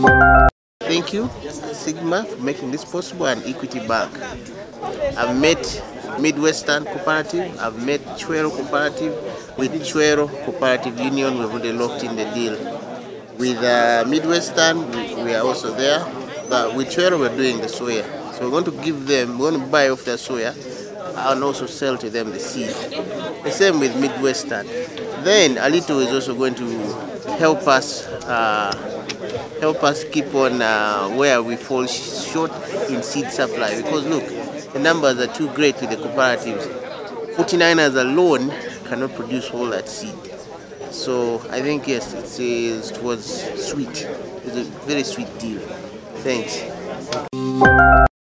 Thank you, Sigma, for making this possible and Equity Bank. I've met Midwestern Cooperative, I've met Chwero Cooperative. With Chwero Cooperative Union, we've already locked in the deal. With uh, Midwestern, we, we are also there. But with Chwero, we're doing the soya. So we're going to give them, we're going to buy off their soya and also sell to them the seed. The same with Midwestern. Then Alito is also going to help us uh, help us keep on uh, where we fall short in seed supply because look, the numbers are too great with the cooperatives. 49ers alone cannot produce all that seed. So I think yes, it's, it was sweet. It's a very sweet deal. Thanks.